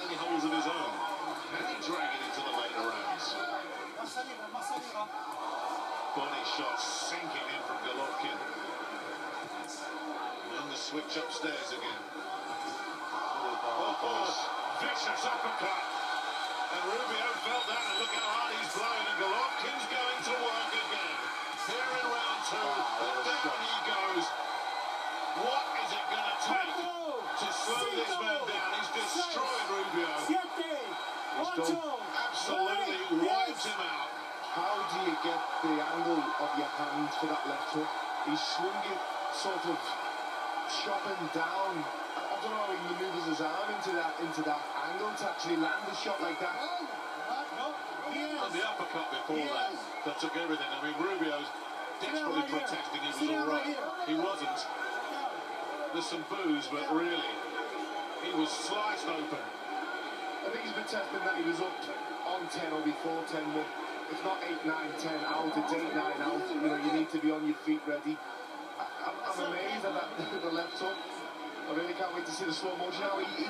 any holes of his own. Can he drag it into the later rounds? Body shot sinking in from Golovkin. And the switch upstairs again. Oh, oh, vicious uppercut. And Rubio fell down and look how hard he's blowing. And Golovkin's going to work again. Here in round two, and down he goes. What is it going to take to slow this man down? He's destroyed Rubio. He's done absolutely wiped him out. How do you get the angle of your hand for that left hook? He swung it sort of chopping down. I, don't know how he manoeuvres his arm into that into that angle to actually land a shot like that. And the uppercut before that, that took everything. I mean, Rubio's desperately protesting he was all right. He wasn't. There's some boos, but really, he was sliced open. I think he's been testing that he was up on 10 or before 10, but it's not 8, 9, 10 out, it's 8, 9 out. You know, you need to be on your feet ready. I, I'm, I'm amazed at that, the left hook. I really can't wait to see the slow motion. How he